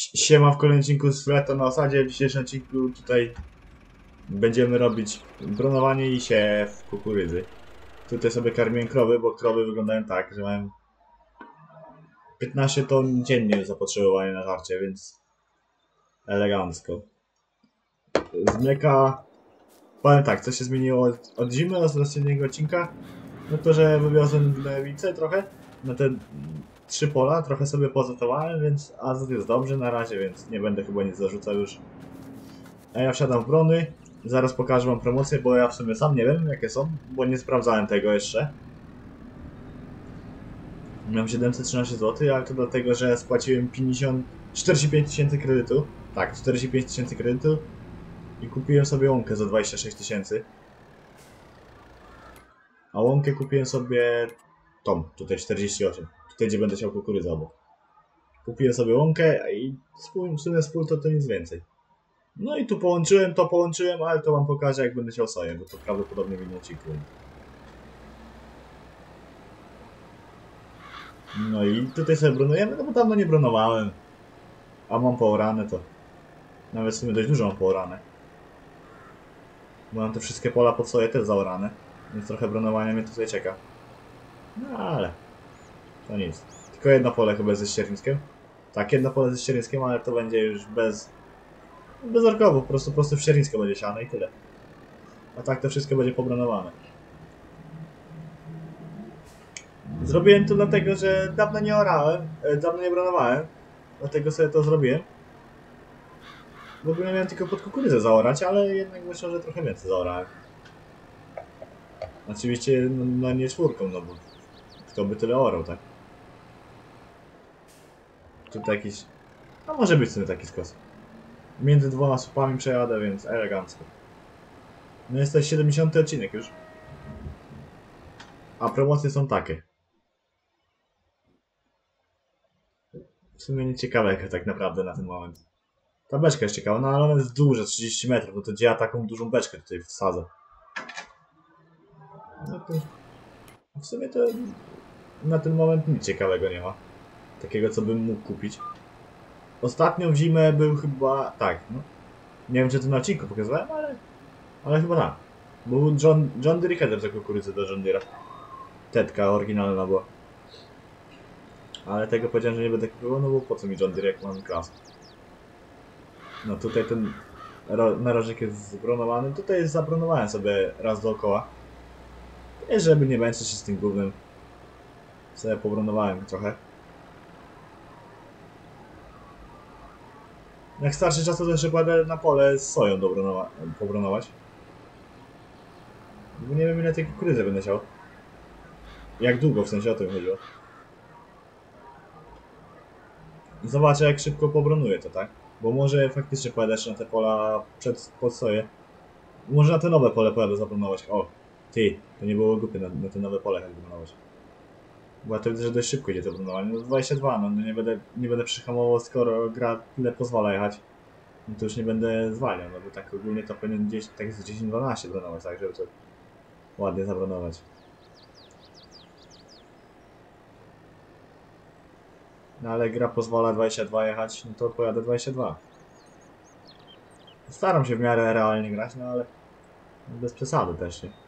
Siema w kolejnym odcinku z Fleta na osadzie. W dzisiejszym odcinku tutaj będziemy robić bronowanie i siew kukurydzy. Tutaj sobie karmiłem krowy, bo krowy wyglądają tak, że mają 15 ton dziennie zapotrzebowanie na żarcie, więc elegancko. Z mleka powiem tak, co się zmieniło od, od zimy, od ostatniego odcinka, no to, że wywiozłem gnojowicę trochę na te trzy pola, trochę sobie pozatowałem, więc azot jest dobrze na razie, więc nie będę chyba nic zarzucał już. A ja wsiadam w brony, zaraz pokażę wam promocję, bo ja w sumie sam nie wiem jakie są, bo nie sprawdzałem tego jeszcze. Miałem 713 zł, ale to dlatego, że spłaciłem 50, 45 tysięcy kredytu. Tak, 45 tysięcy kredytu i kupiłem sobie łąkę za 26 tysięcy. A łąkę kupiłem sobie tą, tutaj 48. Tutaj gdzie będę chciał kukurydzę obok. Kupiłem sobie łąkę i w sumie spół to, to nic więcej. No i tu połączyłem, to połączyłem, ale to wam pokażę jak będę chciał soję, bo to prawdopodobnie w innym odcinku. No i tutaj sobie bronujemy, no bo dawno nie bronowałem. A mam poorane to. Nawet w sumie dość dużo mam poorane. Bo mam te wszystkie pola pod soję też zaorane. Więc trochę bronowania mnie tutaj czeka. No ale... To nic. Tylko jedno pole chyba ze ścierniskiem. Tak, jedno pole ze ścierniskiem, ale to będzie już bez... Bezorkowo, po prostu, po prostu w ściernisko będzie siane i tyle. A tak to wszystko będzie pobronowane. Zrobiłem to dlatego, że dawno nie orałem, e, dawno nie bronowałem. Dlatego sobie to zrobiłem. W ogóle miałem tylko pod kukurydzę zaorać, ale jednak myślę, że trochę więcej zaorałem. Oczywiście, no, no nie czwórką, no bo kto by tyle orał, tak? Tutaj jakiś... A może być sobie taki skos. Między dwoma słupami przejadę, więc elegancko. No jest to 70 odcinek już. A promocje są takie. W sumie nie ciekawe jaka tak naprawdę na ten moment. Ta beczka jest ciekawa, no ale ona jest duża, 30 metrów, no to gdzie ja taką dużą beczkę tutaj wsadzę? No to... W sumie to na ten moment nic ciekawego nie ma. Takiego, co bym mógł kupić. Ostatnią zimę był chyba... tak, no. Nie wiem, czy to na odcinku pokazywałem, ale... Ale chyba tak. Był John, John Deere Header za kukurydzę do John Deere'a. Tetka oryginalna była. Ale tego powiedziałem, że nie będę kupował, no bo po co mi John Deere, jak mam klas. No tutaj ten ro, narożnik jest zbronowany. Tutaj zabronowałem sobie raz dookoła. I żeby nie męczyć się z tym głównym. Sobie pobronowałem trochę. Jak starszy czas to też będę na pole z soją pobronować. Bo nie wiem ile tej kukurydzy będę chciał. Jak długo w sensie o tym chodziło. Zobaczę jak szybko pobronuję to, tak? Bo może faktycznie pojadę jeszcze na te pola przed, pod soję. Może na te nowe pole pojadę zabronować. O, ty, to nie było głupie na, na te nowe pole jak zabronować. Bo ja to widzę, że dość szybko idzie to bronowanie. No 22, no nie będę, nie będę przyhamował, skoro gra tyle pozwala jechać. No to już nie będę zwalniał, no bo tak ogólnie to powinien gdzieś, tak jest 10-12 bronować, tak, żeby to ładnie zabronować. No ale gra pozwala 22 jechać, no to pojadę 22. Staram się w miarę realnie grać, no ale bez przesady też, nie?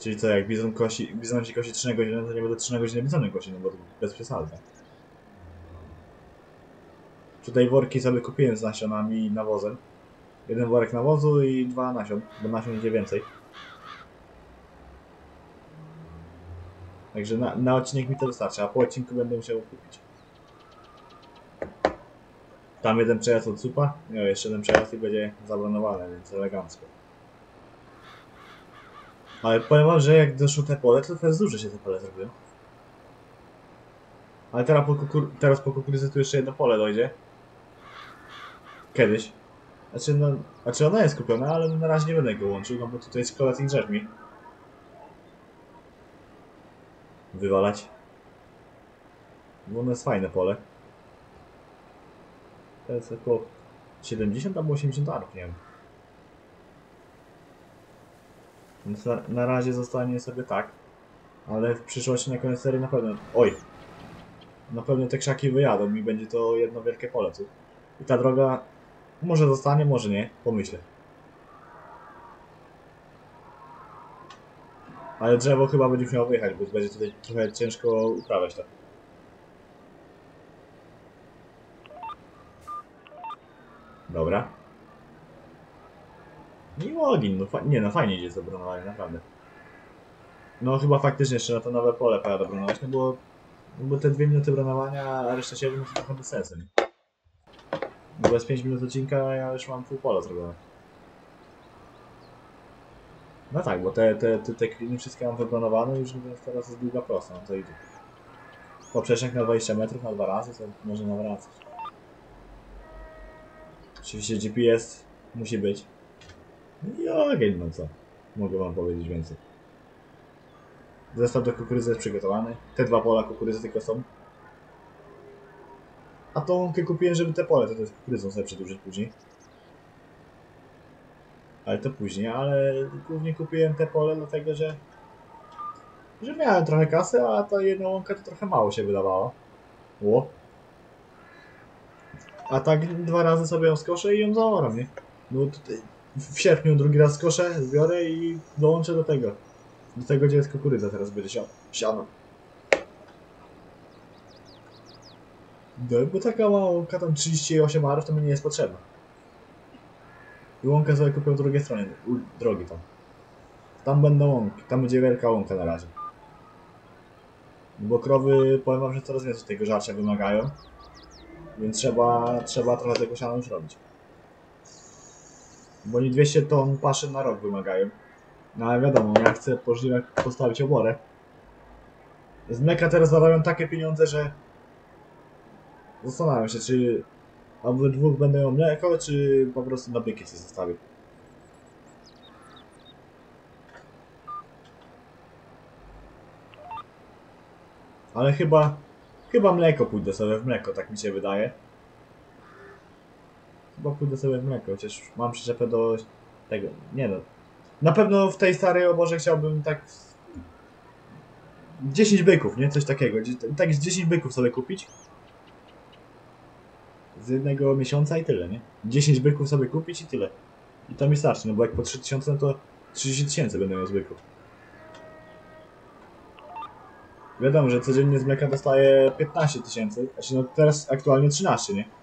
Czyli co, jak bizon kosi, bizon ci kosi 3 na godzinę, to nie będę 3 na godzinę bizonem kosić, no bo bez przesady. Tutaj worki sobie kupiłem z nasionami i nawozem. Jeden worek nawozu i dwa nasion, bo nasion idzie więcej. Także na, na odcinek mi to wystarczy, a po odcinku będę musiał kupić. Tam jeden przejazd od supa, no jeszcze jeden przejazd i będzie zablonowane, więc elegancko. Ale powiem wam, że jak doszło te pole, to teraz dużo się te pole zrobiło. Ale teraz po, kukur teraz po kukurydzy tu jeszcze jedno pole dojdzie. Kiedyś. Znaczy, no, znaczy ona jest kupiona, ale na razie nie będę go łączył, no bo tutaj jest szkoda drzew mi. Wywalać. Bo ono jest fajne pole. To jest około 70 albo 80 arów, nie wiem. Więc na, na razie zostanie sobie tak. Ale w przyszłości na koniec serii na pewno... Oj! na pewno te krzaki wyjadą i będzie to jedno wielkie pole tu. I ta droga może zostanie, może nie, pomyślę. Ale drzewo chyba będzie miało wyjechać, bo będzie tutaj trochę ciężko uprawiać to. Dobra. I ogień, no nie no fajnie idzie zabronowanie, naprawdę. No chyba faktycznie jeszcze na to nowe pole pada bronować, no bo, no bo te dwie minuty bronowania, a reszta 7 to trochę bez sensu? No bo jest 5 minut odcinka, ja już mam pół pola zrobione. No tak, bo te, te, te, te kliny wszystkie mam wybronowane już, teraz jest długa prosta, no to idzie. Poprzecznik na 20 metrów na dwa razy, to może nawracać. Oczywiście GPS musi być. I ogień, no co? Mogę wam powiedzieć więcej. Zestaw do kukurydzy jest przygotowany. Te dwa pola kukurydzy tylko są. A tą łąkę kupiłem, żeby te pole to też kukurydzą sobie przedłużyć później. Ale to później, ale głównie kupiłem te pole dlatego, że że miałem trochę kasy, a ta jedna łąka to trochę mało się wydawało. Ło. A tak dwa razy sobie ją skoszę i ją zaoram, nie? No tutaj w sierpniu drugi raz skoszę, zbiorę i dołączę do tego. Do tego, gdzie jest kukurydza, teraz będzie siano. siano. No, bo taka mała łąka, tam 38 arów, to mi nie jest potrzebna. I łąkę sobie kupię po drugiej stronie, drogi tam. Tam będą łąki, tam będzie wielka łąka na razie. Bo krowy, powiem wam, że coraz więcej tego żarcia wymagają. Więc trzeba, trzeba trochę tego siana już robić. Bo oni 200 ton paszy na rok wymagają. No ale wiadomo, ja chcę po postawić oborę. Z mleka teraz zarabiam takie pieniądze, że zastanawiam się, czy obydwóch będą miał mleko, czy po prostu na byki coś zostawię. Ale chyba, chyba mleko pójdę sobie w mleko, tak mi się wydaje. Chyba pójdę sobie w mleko, chociaż mam przyczepę do tego, nie no. Na pewno w tej starej oborze chciałbym tak 10 byków, nie? Coś takiego. Tak z 10 byków sobie kupić. Z jednego miesiąca i tyle, nie? 10 byków sobie kupić i tyle. I to mi starczy, no bo jak po 3000 no to 30 tysięcy będę miał z byków. Wiadomo, że codziennie z mleka dostaję 15 tysięcy, znaczy no teraz aktualnie 13, nie?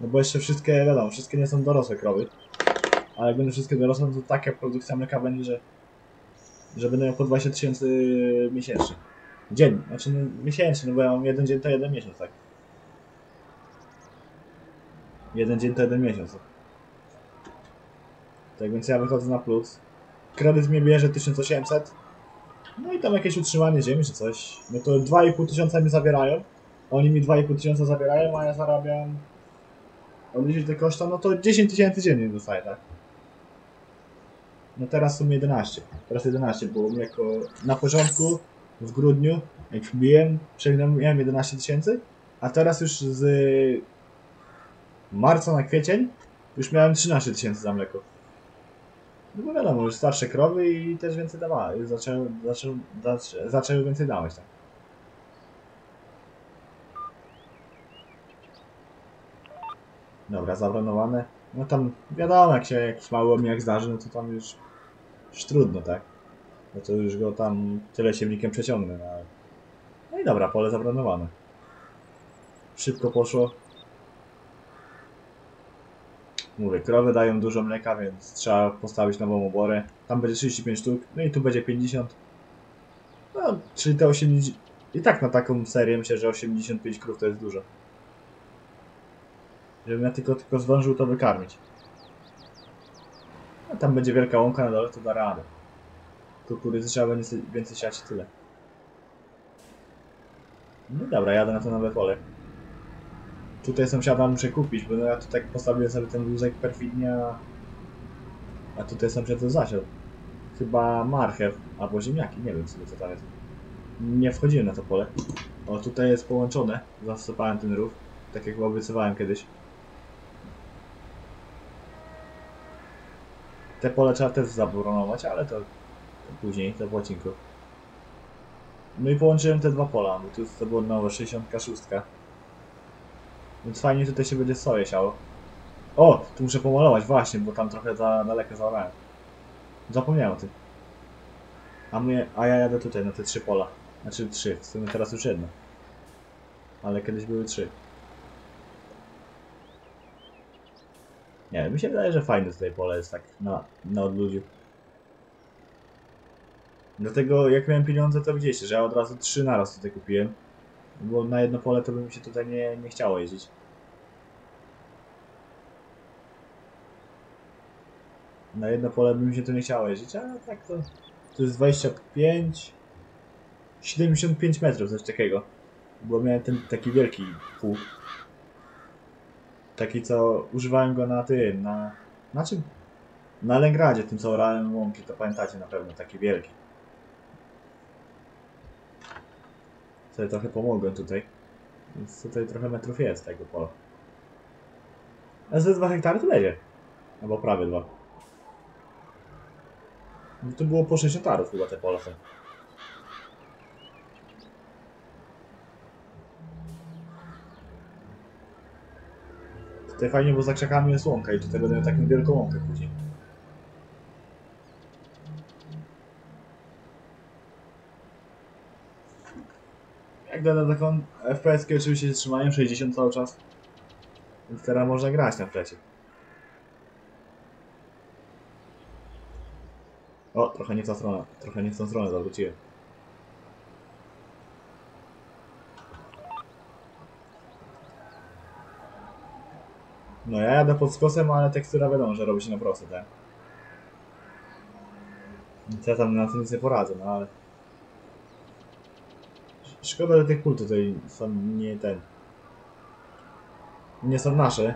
No bo jeszcze wszystkie, wiadomo, wszystkie nie są dorosłe krowy. Ale jak będą wszystkie dorosłe, no to taka produkcja mleka będzie, że, że będę miał po 20 tysięcy miesięcznie. Dzień, znaczy no, miesięcznie, no bo ja mam jeden dzień to jeden miesiąc, tak? Jeden dzień to jeden miesiąc. Tak więc ja wychodzę na plus. Kredyt mnie bierze 1800. No i tam jakieś utrzymanie ziemi czy coś. No to 2,5 tysiąca mi zabierają. Oni mi 2,5 tysiąca zabierają, a ja zarabiam odliczyć te koszta, no to 10 tysięcy dziennie dostaję, tak? No teraz są 11. Teraz 11 było mleko na początku, w grudniu, jak wbiłem, miałem 11 tysięcy, a teraz już z marca na kwiecień już miałem 13 tysięcy za mleko. No bo wiadomo, już starsze krowy i też więcej dawały, zaczęły, zaczęły, zaczęły więcej dawać, tak. Dobra, zabronowane. No tam wiadomo, jak się jakiś mały omijak zdarzy, no to tam już, już trudno, tak? No to już go tam tyle siewnikiem przeciągnę, no ale... No i dobra, pole zabronowane. Szybko poszło. Mówię, krowy dają dużo mleka, więc trzeba postawić nową oborę. Tam będzie 35 sztuk, no i tu będzie 50. No, czyli te 80... I tak na taką serię myślę, że 85 krów to jest dużo. Żebym ja tylko, tylko zdążył to wykarmić. A tam będzie wielka łąka na dole, to da radę. Kukurydzy trzeba będzie więcej siać tyle. No dobra, jadę na to nowe pole. Tutaj sąsiada muszę kupić, bo no ja tu tak postawiłem sobie ten wózek perfidnie, a... tutaj sąsiad to zasiał. Chyba marchew, albo ziemniaki, nie wiem sobie co tam jest. Nie wchodziłem na to pole. O, tutaj jest połączone, zasypałem ten rów, tak jak obiecywałem kiedyś. Te pole trzeba też zabronować, ale to, to później, to w. No i połączyłem te dwa pola, bo tu to było nowe 66. Więc fajnie tutaj się będzie soję siało. O, tu muszę pomalować właśnie, bo tam trochę za daleko zaorałem. Zapomniałem o tym. A, mnie, a ja jadę tutaj na te trzy pola. Znaczy trzy, w sumie teraz już jedno. Ale kiedyś były trzy. Nie wiem, mi się wydaje, że fajne tutaj pole jest tak na, na odludziu. Dlatego jak miałem pieniądze, to widzieliście, że ja od razu trzy naraz tutaj kupiłem. Bo na jedno pole to by mi się tutaj nie, nie chciało jeździć. Na jedno pole by mi się tu nie chciało jeździć, a tak to... To jest 25... 75 metrów, coś takiego. Bo miałem ten taki wielki pług. Taki co używałem go na tym, na... Na czym? Na Lengradzie, tym co orałem łąki, to pamiętacie na pewno, taki wielki. Sobie trochę pomogłem tutaj. Więc tutaj trochę metrów jest tego pola. A ze 2 hektary to będzie. Albo prawie 2. No to było po 60 arów chyba te pola są. Tutaj fajnie, bo za krzakami jest łąka i tutaj będę taką wielką łąkę później. Jak będę taką FPS oczywiście się trzymają 60 cały czas. Więc teraz można grać na flecie. O, trochę nie w tą stronę, trochę nie w tą stronę zawróciłem. No ja jadę pod skosem, ale tekstura wiadomo, że robi się na prosto, tak? Ja tam na tym nic nie poradzę, no ale... Sz- Szkoda, że tych pól tutaj są nie ten... Nie są nasze.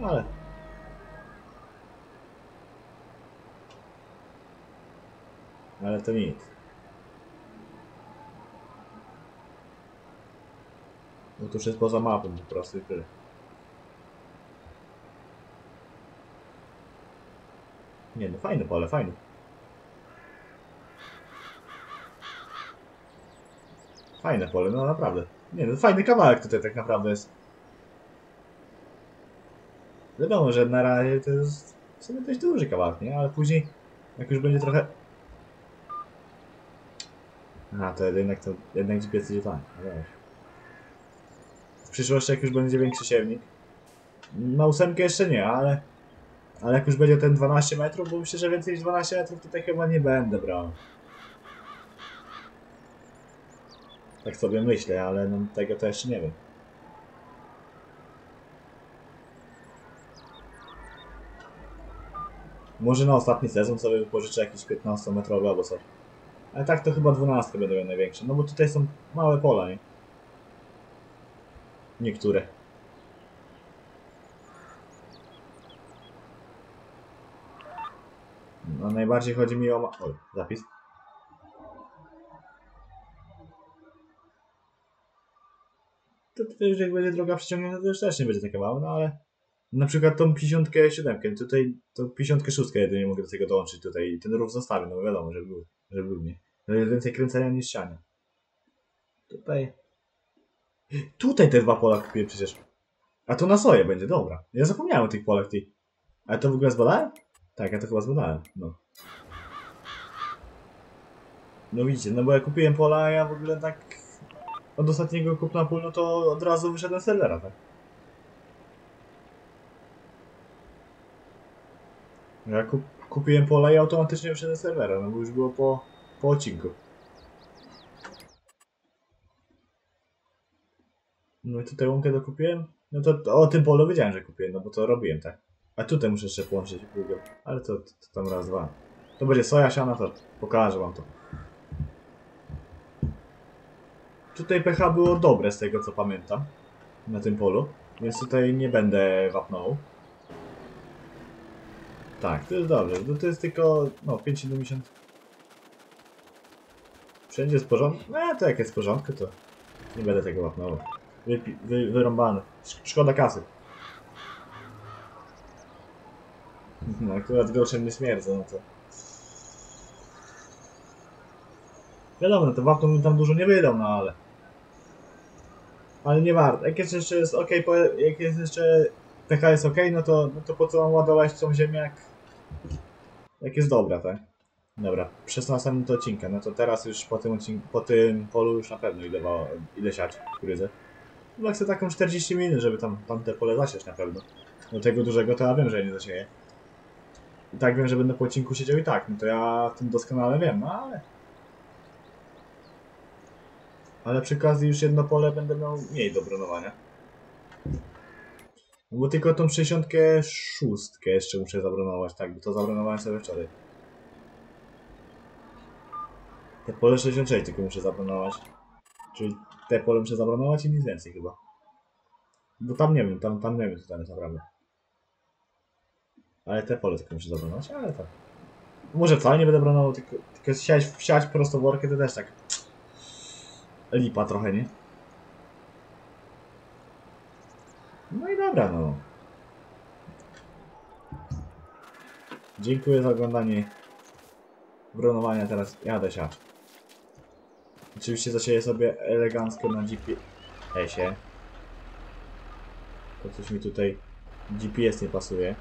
No ale... Ale to nic. No to już jest poza mapą po prostu i tyle. Nie no, fajne pole, fajne. Fajne pole, no naprawdę. Nie no, fajny kawałek tutaj tak naprawdę jest. Wiadomo, że na razie to jest w sumie dość duży kawałek, nie? Ale później, jak już będzie trochę... A, to jednak to, jednak GPS idzie tam, no. W przyszłości, jak już będzie większy siewnik. Na ósemkę jeszcze nie, ale... Ale jak już będzie ten 12 metrów, bo myślę, że więcej niż 12 metrów tutaj chyba nie będę brał. Tak sobie myślę, ale no, tego to jeszcze nie wiem. Może na ostatni sezon sobie pożyczę jakiś 15-metrowy albo coś. Ale tak to chyba 12 będą największe, no bo tutaj są małe pola, nie? Niektóre. No najbardziej chodzi mi o... Oj, zapis. To tutaj jak będzie droga przyciągnięta, to już też nie będzie takie małe, no ale... Na przykład tą 57, tutaj tą 56 jedynie mogę do tego dołączyć tutaj i ten rów zostawię, no wiadomo, że był, że był, nie? To jest więcej kręcenia niż siania. Tutaj... Tutaj te dwa pola kupiłem przecież. A to na soję będzie, dobra. Ja zapomniałem o tych polach, ty. Ale to w ogóle zbadałem? Tak, ja to chyba zbadałem, no. No widzicie, no bo ja kupiłem pola, a ja w ogóle tak od ostatniego kupna pól, no to od razu wyszedłem z serwera, tak? Ja kup, kupiłem pola i automatycznie wyszedłem z serwera, no bo już było po, po odcinku. No i tutaj łąkę dokupiłem. No to, to o tym polu wiedziałem, że kupiłem, no bo to robiłem, tak? A tutaj muszę jeszcze połączyć drugą. Ale to, to, to tam raz, dwa. To będzie soja siana, to pokażę wam to. Tutaj pH było dobre z tego co pamiętam. Na tym polu. Więc tutaj nie będę wapnął. Tak, to jest dobrze. To, to jest tylko no 5,70. Wszędzie jest porządku. No to jak jest w porządku, to nie będę tego łapnął. Wypi- wy, wyrąbany. Sz- Szkoda kasy. No akurat groszem nie śmierdzę, no to... Wiadomo, no to wapno bym tam dużo nie wydał, no ale... Ale nie warto. Jak jest jeszcze jest ok, po, jak jest jeszcze taka jest ok, no to, no to po co mam ładować tą ziemię, jak, jak jest dobra, tak? Dobra, przez następny odcinka, no to teraz już po tym, odcinku, po tym polu już na pewno ile, wa- ile siać kukurydzę. Chyba chcę taką 40 minut, żeby tam tamte pole zasiać na pewno. Do tego dużego to ja wiem, że nie zasieję. I tak wiem, że będę po odcinku siedział i tak, no to ja tym doskonale wiem, no ale... Ale przy okazji już jedno pole będę miał mniej do bronowania. No bo tylko tą 66 jeszcze muszę zabronować, tak, bo to zabronowałem sobie wczoraj. Te pole 66 tylko muszę zabronować. Czyli te pole muszę zabronować i nic więcej chyba. Bo tam nie wiem, tam, tam nie wiem co tam jest naprawdę. Ale te pole tylko muszę zabronować, ale tak. Może wcale nie będę bronował, tylko, tylko siać, wsiać prosto w workę to też tak lipa trochę, nie? No i dobra, no. Dziękuję za oglądanie bronowania, teraz jadę siać. Oczywiście zasieję sobie elegancko na GPS-ie. To coś mi tutaj GPS nie pasuje.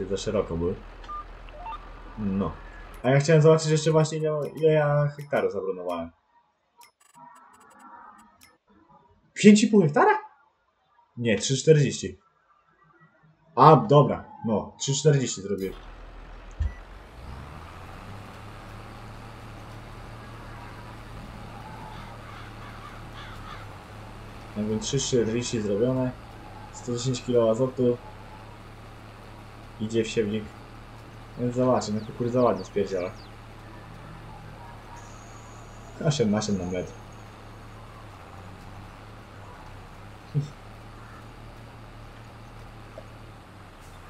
Coś za szeroko był. No. A ja chciałem zobaczyć jeszcze właśnie ile, ile ja hektarów zabronowałem. 5,5 hektara? Nie, 3,40. A, dobra. No, 3,40 zrobiłem. Więc 3,40 zrobione. 110 kg azotu. Idzie w siewnik. Więc zobaczę, no kukurydza ładnie spierdziela. 18 na metr.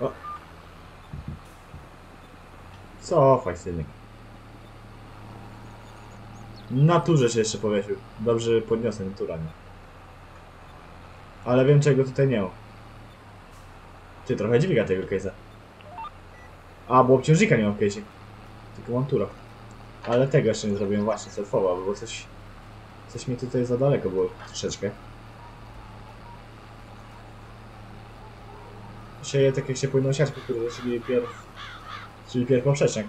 O. Cofaj, synek. Naturze się jeszcze powiesił. Dobrze że podniosłem natura, nie? Ale wiem czego tutaj nie ma. Ty trochę dźwiga tego case'a. A, bo obciążnika nie mam w case'ie. Tylko mam tura. Ale tego jeszcze nie zrobiłem właśnie, selfowa, bo coś... Coś mi tutaj za daleko było troszeczkę. Sieję tak jak się powinno siać kukurydzę, czyli pierw... Czyli pierw poprzeczniak.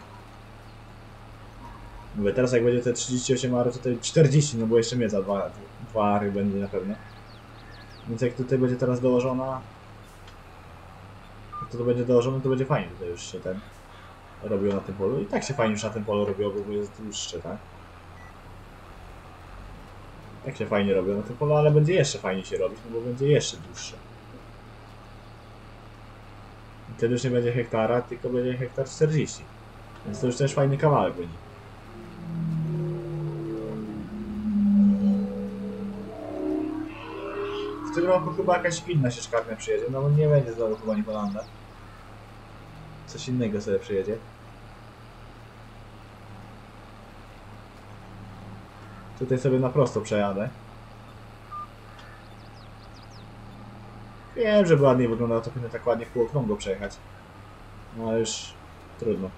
Mówię, teraz jak będzie te 38 ary, to tutaj 40, no bo jeszcze mnie za dwa, dwa ary będzie na pewno. Więc jak tutaj będzie teraz dołożona... Jak to, to będzie dołożone, to będzie fajnie tutaj już się ten... Robiło na tym polu. I tak się fajnie już na tym polu robiło, bo jest dłuższe, tak? Tak się fajnie robiło na tym polu, ale będzie jeszcze fajniej się robić, no bo będzie jeszcze dłuższe. I wtedy już nie będzie hektara, tylko będzie hektar 40. Więc to już też fajny kawałek będzie. W tym roku chyba jakaś inna się szkarnia przyjedzie, no bo nie będzie znowu chyba Nikolanda. Coś innego sobie przyjedzie. Tutaj sobie na prosto przejadę. Wiem, że ładniej wyglądało, to powinno tak ładnie w półokrągło przejechać. No ale już trudno.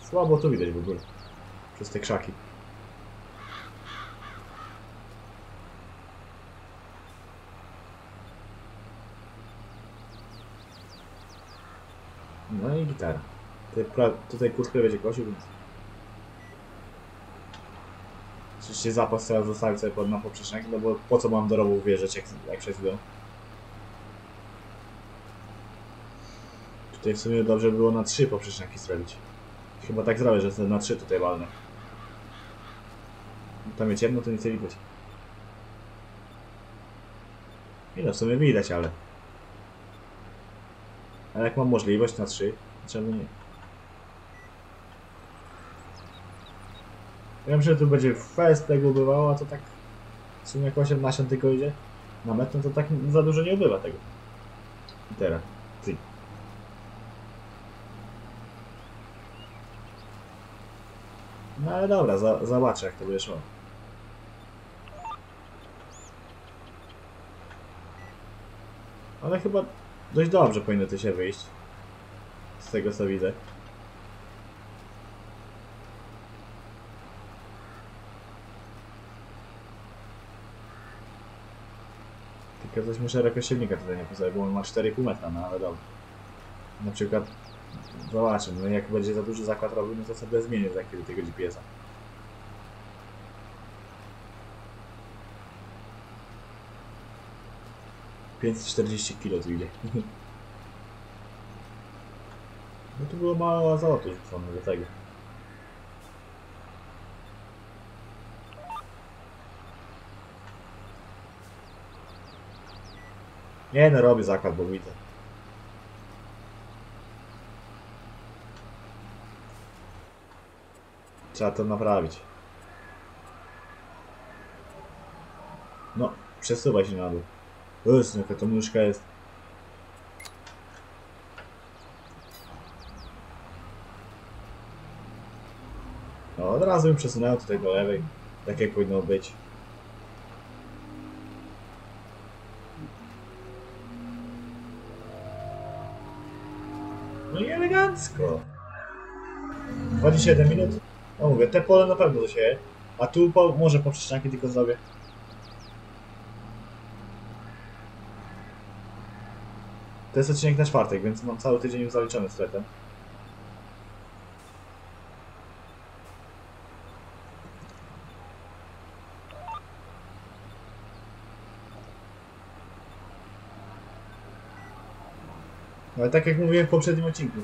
Słabo tu widać w ogóle. Przez te krzaki. No i gitara. Tutaj, tutaj kurtkę będzie kosił, więc... Oczywiście zapas teraz zostawić sobie pod na poprzecznek, no bo po co mam do rowu wjeżdżać jak, jak przed chwilą. Tutaj w sumie dobrze było na trzy poprzeczniki zrobić. Chyba tak zrobię, że na trzy tutaj walnę. Tam jest ciemno, to nic nie widać. I no w sumie widać, ale... Ale jak mam możliwość na 3, czemu nie? Wiem, że tu będzie fest tego ubywało, a to tak w sumie jak 18 tylko idzie na metr, no to tak za dużo nie ubywa tego. I teraz, ty. No ale dobra, za, zobaczę jak to będzie. Ale chyba Dość dobrze powinno to się wyjść. Z tego co widzę. Tylko coś muszę jakoś silnika tutaj postawić, bo on ma 4,5 metra, no ale dobra. Na przykład, zobaczymy, no jak będzie za duży zakład robił, no to sobie zmienię za chwilę tego GPS-a. Pięćset czterdzieści kilo tu idzie. No tu było mało azotu rzucone do tego. Nie no, robię zakład, bo widzę. Trzeba to naprawić. No, przesuwaj się na dół. Jezus, jaka to nóżka jest. Ją przesunęłem tutaj do lewej. Tak jak powinno być. No i elegancko. 27 minut. No mówię, te pole na pewno dosieję. A tu po, może po przyczanki tylko zrobię. To jest odcinek na czwartek, więc mam cały tydzień już zaliczony z fletem. Ale tak jak mówiłem w poprzednim odcinku.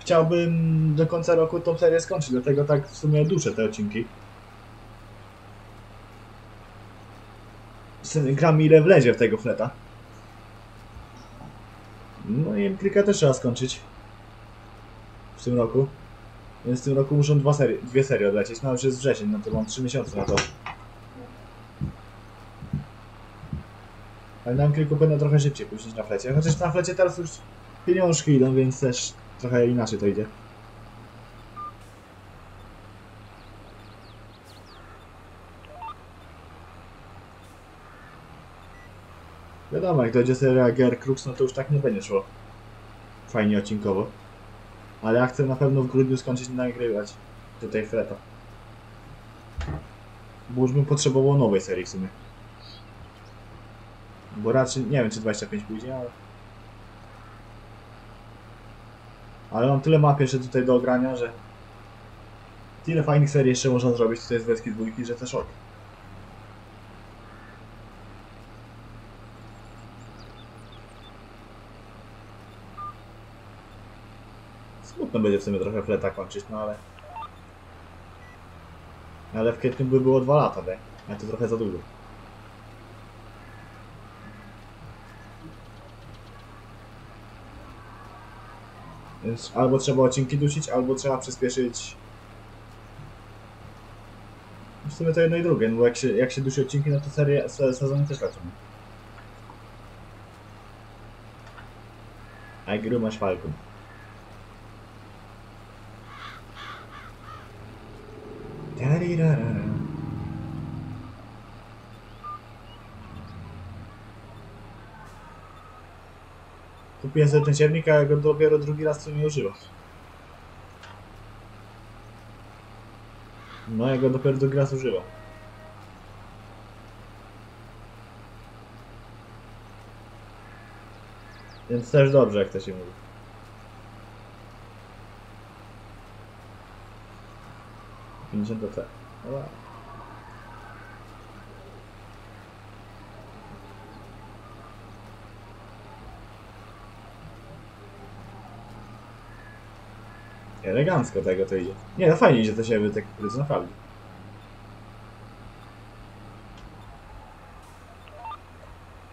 Chciałbym do końca roku tą serię skończyć, dlatego tak w sumie duszę te odcinki. Gram ile wlezie w tego fleta. No i klika też trzeba skończyć. W tym roku. Więc w tym roku muszą dwa serie, dwie serie odlecieć. No już jest wrzesień, no to mam 3 miesiące na to. Ale nam kilku będę trochę szybciej pójść na flecie. Chociaż na flecie teraz już pieniążki idą, więc też trochę inaczej to idzie. Wiadomo, jak dojdzie seria Gear Crux, no to już tak nie będzie szło. Fajnie odcinkowo. Ale ja chcę na pewno w grudniu skończyć nagrywać tutaj Freta. Bo już bym potrzebował nowej serii w sumie. Bo raczej, nie wiem czy 25 pójdzie, ale... Ale mam tyle map jeszcze tutaj do ogrania, że... Tyle fajnych serii jeszcze można zrobić tutaj z Weski dwójki, że to szok. Smutno będzie w sumie trochę fleta kończyć, no ale... Ale w kwietniu by było 2 lata, tak? Ale to trochę za długo. Albo trzeba odcinki dusić, albo trzeba przyspieszyć... W sumie to jedno i drugie, no bo jak się, jak się dusi odcinki, no to serie, se, sezony też lecą. I grew masz Falcon. Tarirara. Kupiłem sobie ten siewnik, a ja go dopiero drugi raz co nie używam. No, ja go dopiero drugi raz używam. Więc też dobrze, jak to się mówi. Pięćdziesiąt C. Elegancko tego to idzie. Nie, no fajnie idzie to się tak kukurydzy, naprawdę.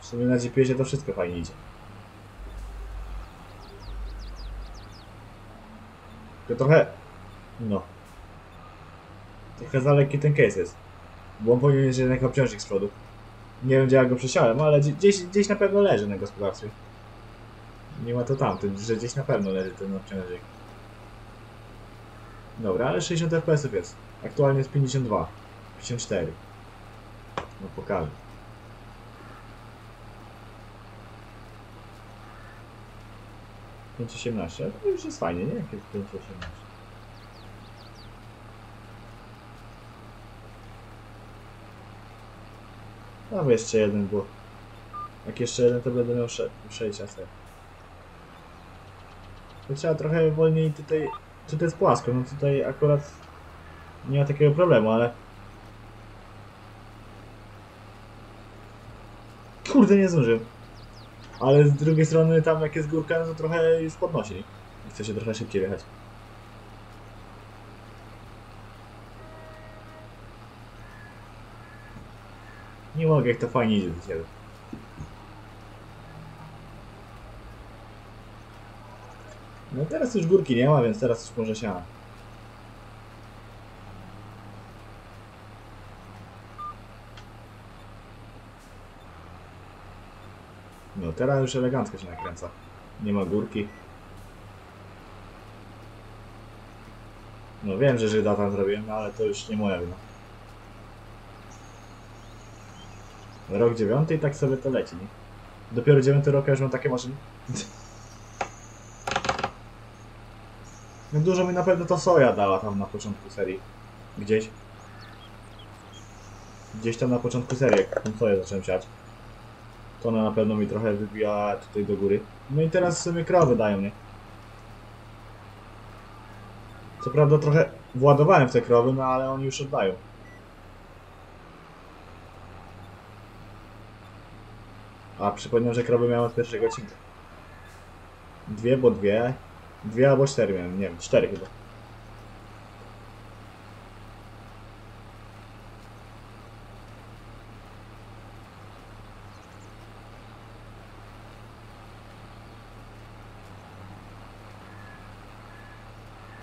W sumie na GPS-ie to wszystko fajnie idzie. Tylko trochę... No. Trochę za lekki ten case jest. Bo on powinien mieć jednak obciążnik z przodu. Nie wiem gdzie ja go przesiałem, ale gdzie- gdzieś, gdzieś na pewno leży na gospodarstwie. Nie ma to tamtym, że gdzieś na pewno leży ten obciążnik. Dobra, ale 60 fps jest. Aktualnie jest 52. 54. No pokażę. 5,18, ale to już jest fajnie, nie? Jak jest 5,18. No bo jeszcze jeden było. Jak jeszcze jeden to będę miał 6 AC. To trzeba trochę wolniej tutaj... Tutaj jest płasko, no tutaj akurat nie ma takiego problemu, ale... Kurde, nie zdążyłem. Ale z drugiej strony tam jak jest górka, no to trochę już podnosi. Chce się trochę szybciej jechać. Nie mogę, jak to fajnie idzie do ciebie. No teraz już górki nie ma, więc teraz już może siana. No teraz już elegancko się nakręca. Nie ma górki. No wiem, że Żyda tam zrobiłem, no ale to już nie moja wina. Rok dziewiąty i tak sobie to leci, nie? Dopiero dziewiąty rok, a już mam takie maszyny. No dużo mi na pewno to soja dała tam na początku serii. Gdzieś. Gdzieś tam na początku serii, jak tą soję zacząłem siać. To ona na pewno mi trochę wybija tutaj do góry. No i teraz sobie krowy dają, nie? Co prawda trochę władowałem w te krowy, no ale oni już oddają. A przypomnę, że krowy miałem od pierwszego odcinka. Dwie, bo dwie. Dwie albo cztery miałem, nie wiem, cztery chyba.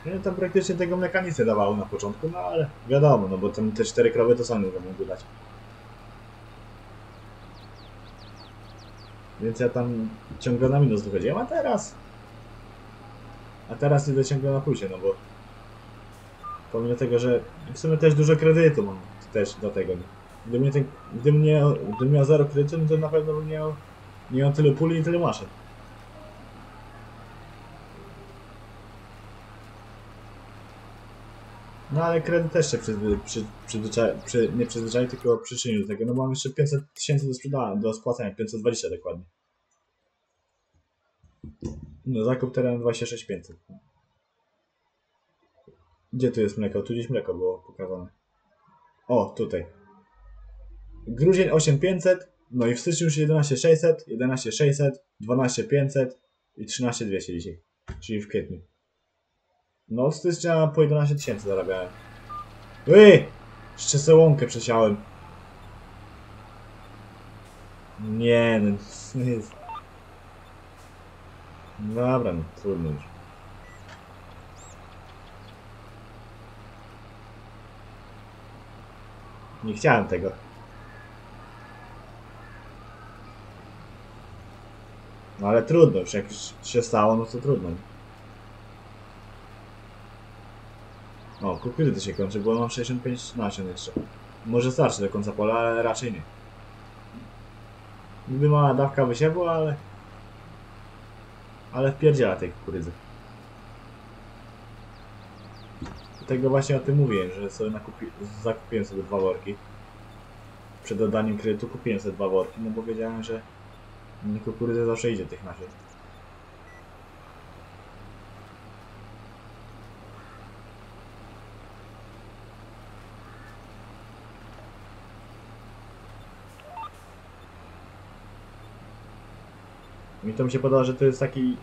Nie, tam praktycznie tego mleka nic nie dawało na początku, no ale wiadomo, no bo tam te cztery krowy to same mogły dać. Więc ja tam ciągle na minus dochodziłem, a teraz... A teraz idę ciągle na plusie, no bo... Pomimo tego, że w sumie też dużo kredytu mam też do tego. Gdybym, nie ten, gdybym, nie, gdybym miał zero kredytu, no to na pewno bym miał, nie miał tyle puli i tyle maszyn. No ale kredyt też się przy, przy, nie przyzwyczai, tylko przyczynił do tego, no bo mam jeszcze 500 tysięcy do do spłacenia, 520 dokładnie. No zakup teren 26500. Gdzie tu jest mleko? Tu gdzieś mleko było pokazane. O, tutaj. Grudzień 8500, no i w styczniu już 11600, 11600, 12500 i 13200 dzisiaj. Czyli w kwietniu. No, z stycznia po 11 tysięcy zarabiałem. Ej! Jeszcze se łąkę przesiałem. Nie, no, jest... Dobra, no, trudno już. Nie chciałem tego. No ale trudno, już jak się stało, no to trudno. O, kukurydzy się kończy, bo mam 65 nasion jeszcze. Może starczy do końca pola, ale raczej nie. Niby mała dawka wysiewu, ale... Ale wpierdziela tej kukurydzy. Tego właśnie o tym mówiłem, że sobie nakupi... zakupiłem sobie dwa worki. Przed oddaniem kredytu kupiłem sobie dwa worki, no bo wiedziałem, że na kukurydzę zawsze idzie tych nasion. Mi to mi się podoba, że to jest taki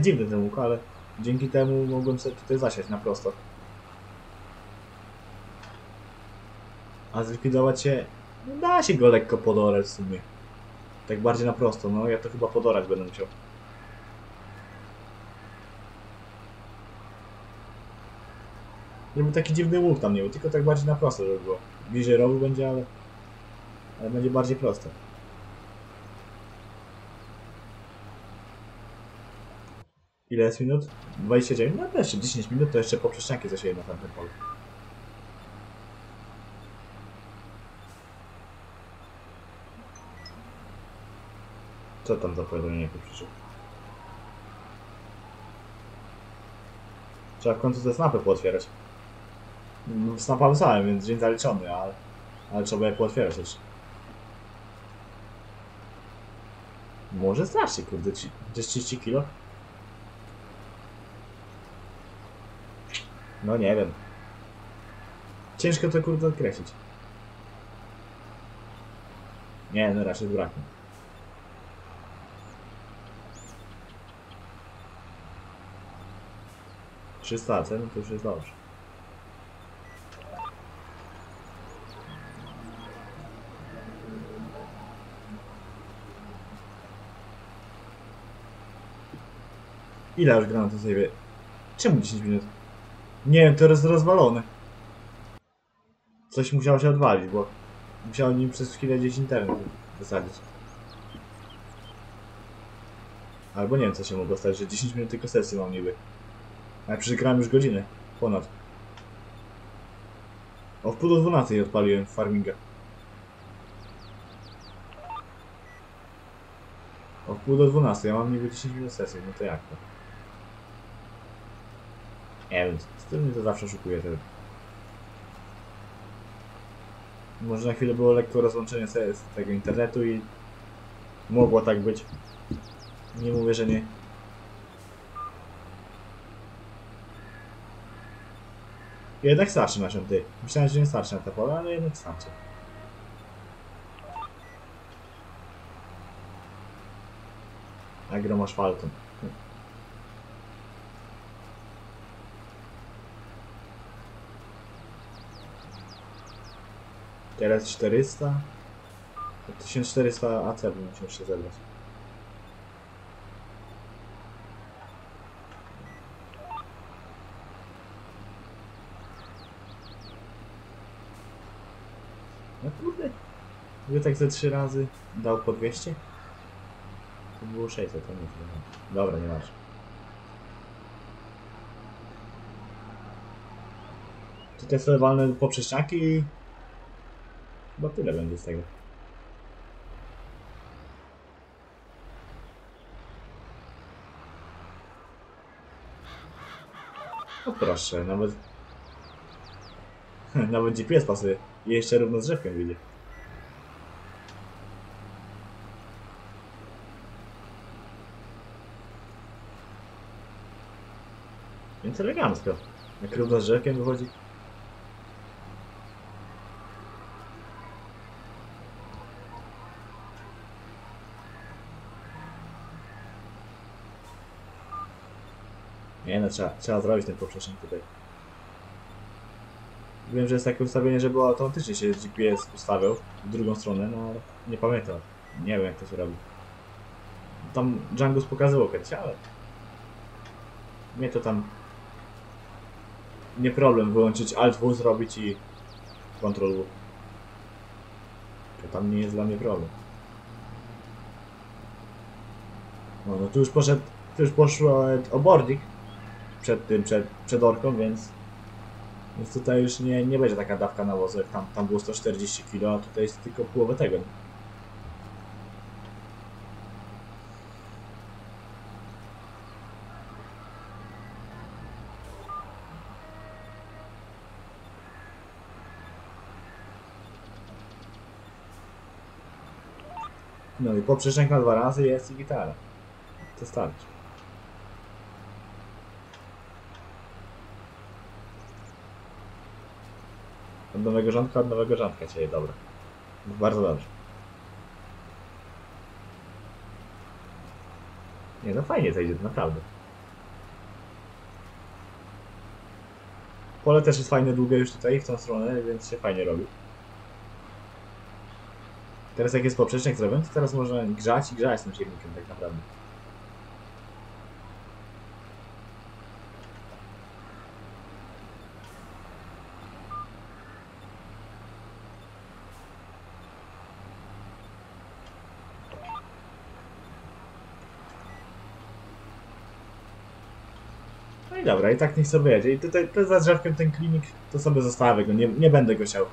dziwny ten łuk, ale dzięki temu mogłem sobie tutaj zasiać na prosto. A zlikwidować się, no da się go lekko podorać w sumie. Tak bardziej na prosto, no ja to chyba podorać będę musiał. Żeby taki dziwny łuk tam nie był, tylko tak bardziej na prosto, żeby było. Bliżej rowu będzie, ale, ale będzie bardziej prosto. Ile jest minut? 29? No to jeszcze 10 minut, to jeszcze poprzeczniaki zasieję na tamtym polu. Co tam za powiadomienie przyszło? Trzeba w końcu te snapy pootwierać. No, Snapa wysłałem, więc dzień zaliczony, ale, ale trzeba je pootwierać jeszcze. Może strasznie, kurde, ci- gdzieś 30 kilo? No nie wiem. Ciężko to kurde określić. Nie, no raczej braknie. Trzysta AC, no to już jest dobrze. Ile już gra na sobie? Czemu 10 minut? Nie wiem, to jest rozwalone. Coś musiało się odwalić, bo musiało nim przez chwilę gdzieś internet wysadzić. Albo nie wiem, co się mogło stać, że 10 minut tylko sesji mam niby. Ale przecież grałem już godzinę. Ponad. O, w pół do 12 odpaliłem farminga. O, w pół do 12, ja mam niby 10 minut sesji, no to jak to? Nie wiem, mnie to zawsze szukuje wtedy. Może na chwilę było lekko rozłączenie z tego internetu i mogło tak być. Nie mówię, że nie. Jednak starczy na ty. Myślałem, że nie starczy na te pole, ale jednak starczy. Agrom asfaltem. Teraz 400. To 1400 AC bym musiał jeszcze zebrać. No kurde. Gdyby tak ze 3 razy dał po 200? To było 600, to nie tyle. Dobra, nie masz. Tutaj sobie walnę poprzeczniaki. Chyba tyle będzie z tego. No proszę, nawet... nawet GPS pasuje. Jeszcze równo z drzewkiem wyjdzie. Więc elegancko. Jak równo z drzewkiem wychodzi. No, trzeba, trzeba zrobić ten poprzecznik tutaj. Wiem, że jest takie ustawienie, żeby automatycznie się GPS ustawiał w drugą stronę, no nie pamiętam. Nie wiem jak to się robi. Tam Django pokazywał kiedyś, ale... Mnie to tam... Nie problem wyłączyć Alt W zrobić i Ctrl W. To tam nie jest dla mnie problem. No, no tu już poszedł, tu już poszło obornik przed tym, przed, przed orką, więc więc tutaj już nie, nie będzie taka dawka nawozu, jak tam, tam było 140 kg, a tutaj jest tylko połowę tego. No i poprzecznik na dwa razy jest i gitara. To starczy. Od nowego rządka, od nowego rządka cię, dobra. Bardzo dobrze. Nie no fajnie to idzie, naprawdę. Pole też jest fajne, długie już tutaj w tą stronę, więc się fajnie robi. Teraz jak jest poprzecznik zrobiony, to teraz można grzać i grzać tym silnikiem tak naprawdę. No i dobra, i tak niech sobie jedzie. I tutaj to za drzewkiem ten klinik to sobie zostawię go, nie, nie będę go siał.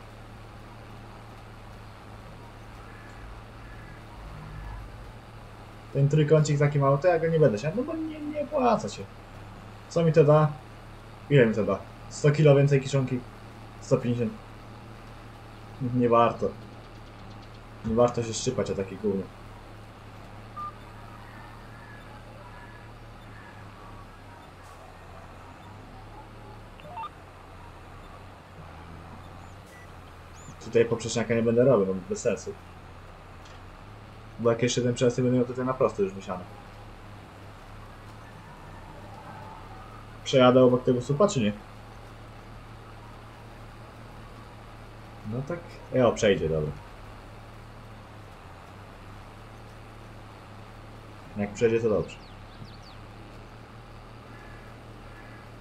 Ten trójkącik taki mały, to ja go nie będę siał, no bo nie, nie opłaca się. Co mi to da? Ile mi to da? 100 kilo więcej kiszonki? 150. Nie warto. Nie warto się szczypać o takie gówno. Tutaj poprzeczniaka nie będę robił, no bez sensu. Bo jak jeszcze ten przejazd będę miał tutaj na prosto już wysiane. Przejadę obok tego słupa, czy nie? No tak. Jo, przejdzie, dobra. Jak przejdzie, to dobrze.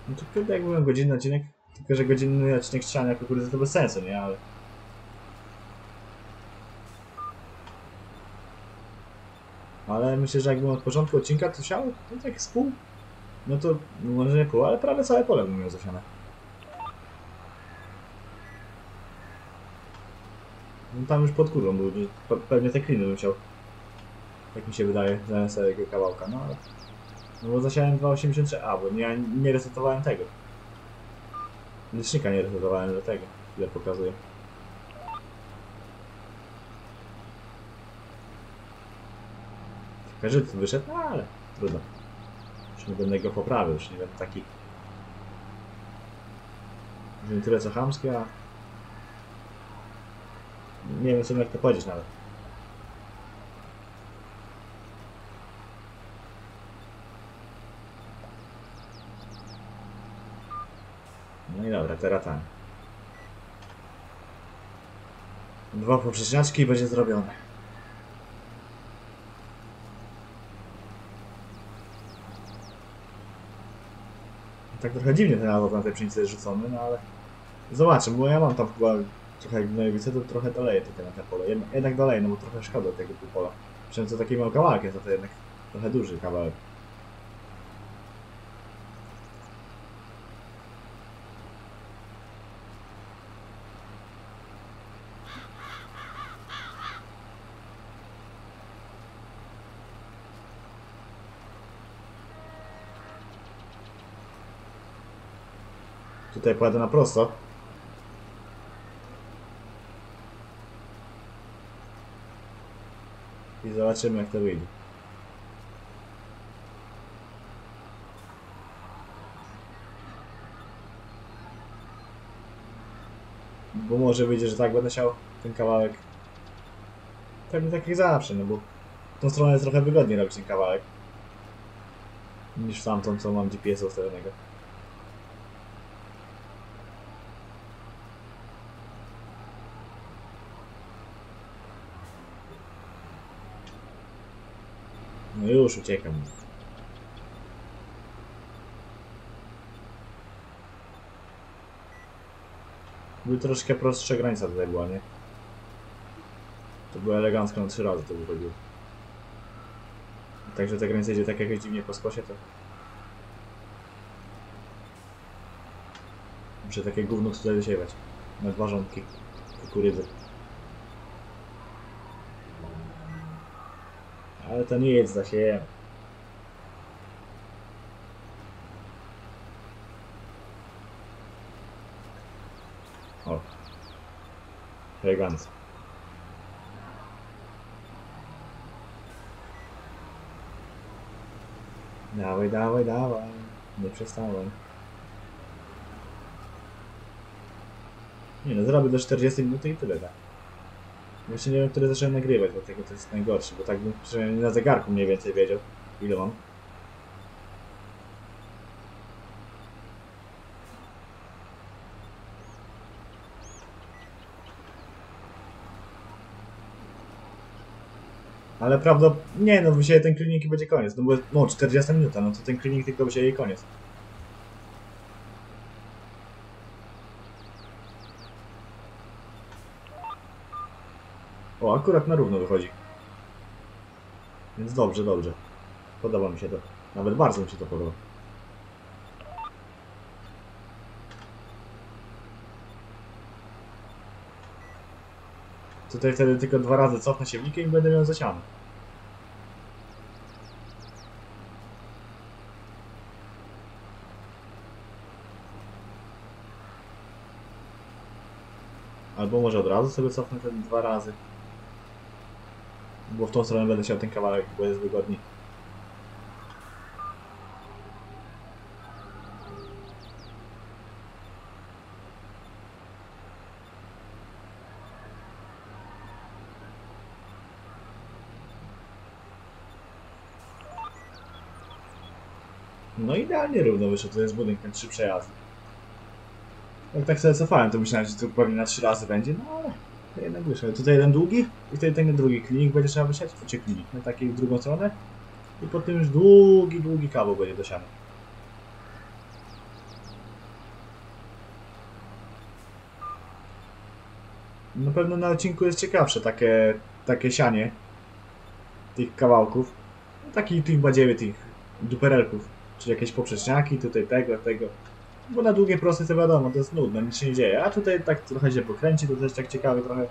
No to kurde, jak byłem godzinny odcinek, tylko że godzinny odcinek ściany jako to bez sensu, nie? Ale... Ale myślę, że jakbym od początku odcinka to siał, no tak z pół. No to może nie pół, ale prawie całe pole bym miał zasiane. No tam już pod kurwą był, pewnie te kliny bym chciał. Tak mi się wydaje, zamiast całego kawałka, no ale... No bo zasiałem 2,83A, bo nie, nie resetowałem tego. Licznika nie resetowałem do tego, ile pokazuje. Każdy wyszedł, no ale trudno. Już nie będę go poprawił, już nie będę taki... Już nie tyle co chamski, a... Nie wiem co jak to powiedzieć nawet. No i dobra, teraz tak. Dwa poprzeczniaczki i będzie zrobione. Tak trochę dziwnie ten azot na tej pszenicy jest rzucony, no ale... Zobaczę, bo ja mam tam chyba trochę gnojowicy, to trochę dalej tutaj na te pole. Jednak, jednak dalej, no bo trochę szkoda tego pola. Przynajmniej to taki mały kawałek jest, to jednak trochę duży kawałek. Tutaj pojadę na prosto. I zobaczymy jak to wyjdzie. Bo może wyjdzie, że tak będę chciał ten kawałek. Pewnie tak jak zawsze, no bo w tą stronę jest trochę wygodniej robić ten kawałek. Niż w tamtą, co mam GPS-a ustawionego. No już uciekam. By troszkę prostsza granica tutaj była, nie? To było elegancko na trzy razy to wychodziło. Także ta granica idzie tak jakoś dziwnie po skosie, to... Muszę takie gówno tutaj wysiewać. Na dwa rządki kukurydzy. Ale to nie jest zasiejem. O. Elegancko. Dawaj, dawaj, dawaj. Nie przestałem. Nie no, zrobię do 40 minut i tyle, tak. Jeszcze nie wiem, który zacząłem nagrywać, bo tego to jest najgorsze, bo tak bym przynajmniej na zegarku mniej więcej wiedział, ile mam. Ale prawda, nie no, wysieje ten klinik i będzie koniec, no bo no 40 minuta, no to ten klinik tylko wysieje i koniec. Akurat na równo wychodzi. Więc dobrze, dobrze. Podoba mi się to. Nawet bardzo mi się to podoba. Tutaj wtedy tylko dwa razy cofnę się w likę i będę miał zaciany. Albo może od razu sobie cofnę te dwa razy. Bo w tą stronę będę chciał ten kawałek, bo jest wygodniej. No idealnie równo wyszło, to jest budynek, ten trzy przejazdy. Jak tak sobie cofałem, to myślałem, że tu pewnie na trzy razy będzie, no ale to jednak wyszło. Tutaj jeden długi i tutaj ten drugi klinik będzie trzeba wysiać, czy klinik, na takiej w drugą stronę. I potem już długi, długi kawał będzie do siana. Na pewno na odcinku jest ciekawsze takie, takie sianie tych kawałków. No, Takich tych badziewie, tych duperelków. Czy jakieś poprzeczniaki, tutaj tego, tego. Bo na długie prosty to wiadomo, to jest nudne, nic się nie dzieje. A tutaj tak trochę się pokręci, to też tak ciekawe trochę.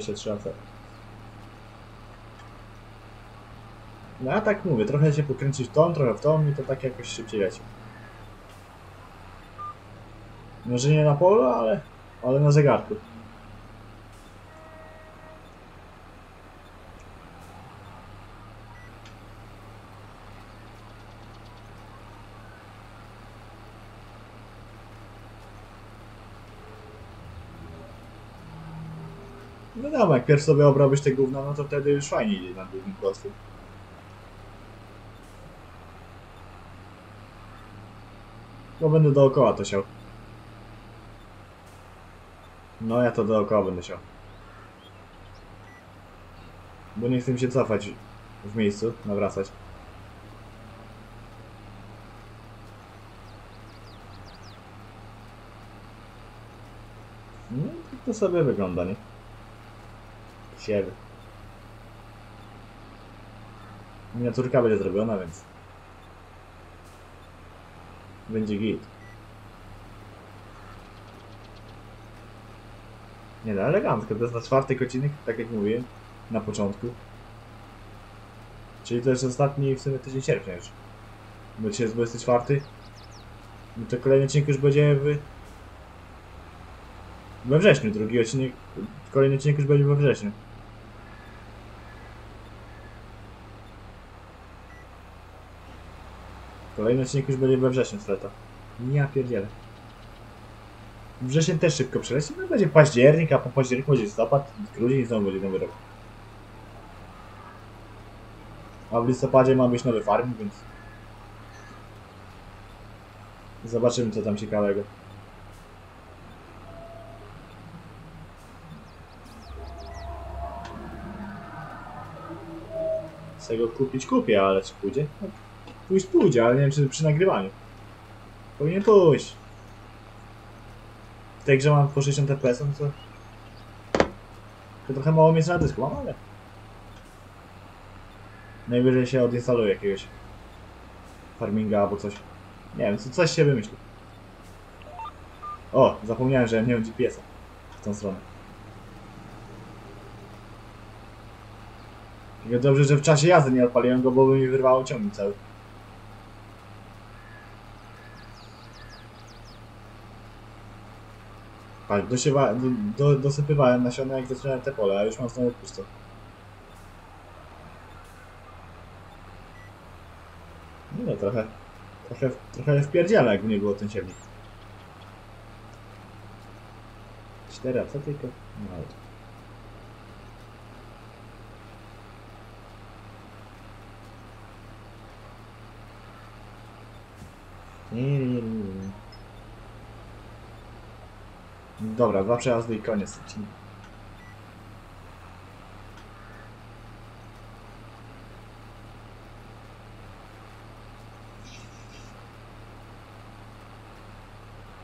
Sto dwadzieścia trzy AC. No a tak mówię, trochę się pokręci w tą, trochę w tą i to tak jakoś szybciej leci. Może nie na polu, ale, ale na zegarku. Dobra, jak pierwszy sobie obrałbyś te gówno, no to wtedy już fajnie idzie na drugim prostym. Bo będę dookoła to siał. No ja to dookoła będę siał. Bo nie chcę mi się cofać w miejscu, nawracać. No tak to sobie wygląda, nie? Siewy. Miniaturka będzie zrobiona, więc... Będzie git. Nie no, elegancko. To jest na czwarty odcinek, tak jak mówiłem, na początku. Czyli to jest ostatni w sumie tydzień sierpnia już. Bo dzisiaj jest 24. No to kolejny odcinek już będzie w... We wrześniu, drugi odcinek... Kolejny odcinek już będzie we wrześniu. Kolejny odcinek już będzie we wrześniu z lata. Ja pierdzielę. Wrzesień też szybko przeleci, no będzie październik, a po październiku będzie listopad, grudzień znowu będzie nowy rok. A w listopadzie ma być nowy farming, więc... Zobaczymy co tam ciekawego. Chcę go kupić, kupię, ale czy pójdzie? Pójść pójdzie, ale nie wiem czy przy nagrywaniu. Powinien pójść. W tej grze mam po 60 fps, no to... Trochę mało miejsca na dysku mam, ale... Najwyżej się odinstaluje jakiegoś... Farminga albo coś. Nie wiem, co, coś się wymyśli. O, zapomniałem, że nie mam GPS-a w tą stronę. Dobrze, że w czasie jazdy nie odpaliłem go, bo by mi wyrwało ciągnik cały. Tak, dosiewa, do, do, dosypywałem nasiona jak zaczynałem te pole, a już mam znowu pusto. No, no trochę, trochę, trochę wpierdziela jakby nie było ten siewnik. Cztery, co tylko? No. Nie, nie, nie, nie, nie. Dobra, dwa przejazdy i koniec.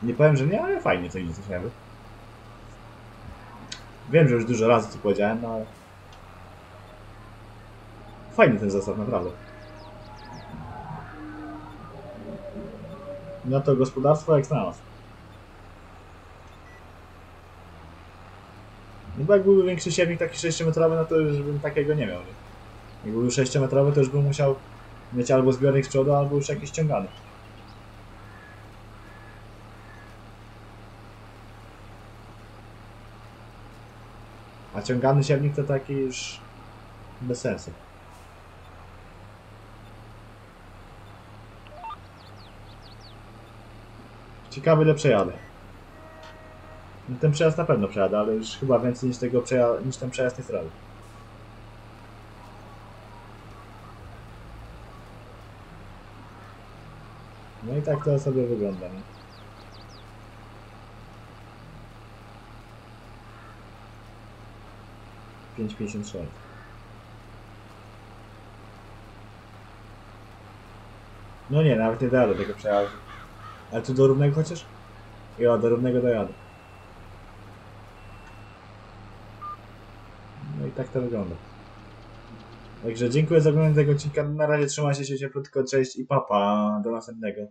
Nie powiem, że nie, ale fajnie to idzie coś Wiem, że już dużo razy to powiedziałem, no ale... Fajny ten zestaw, naprawdę. No to gospodarstwo jak znalazł. No bo jak byłby większy siewnik taki 6-metrowy, no to już bym takiego nie miał. Jak byłby 6-metrowy, to już bym musiał mieć albo zbiornik z przodu, albo już jakiś ściągany. A ciągany siewnik to taki już bez sensu. Ciekawy ile przejadę. No ten przejazd na pewno przejadę, ale już chyba więcej niż tego przeja- niż ten przejazd nie zrobię. No i tak to sobie wygląda. Nie? Pięć pięćdziesiąt sześć. No nie, nawet nie dojadę tego przejazdu. Ale tu do równego chociaż? Jo, do równego dojadę. No i tak to wygląda. Także dziękuję za oglądanie tego odcinka. Na razie trzymajcie się cieplutko, cześć i papa. Do następnego.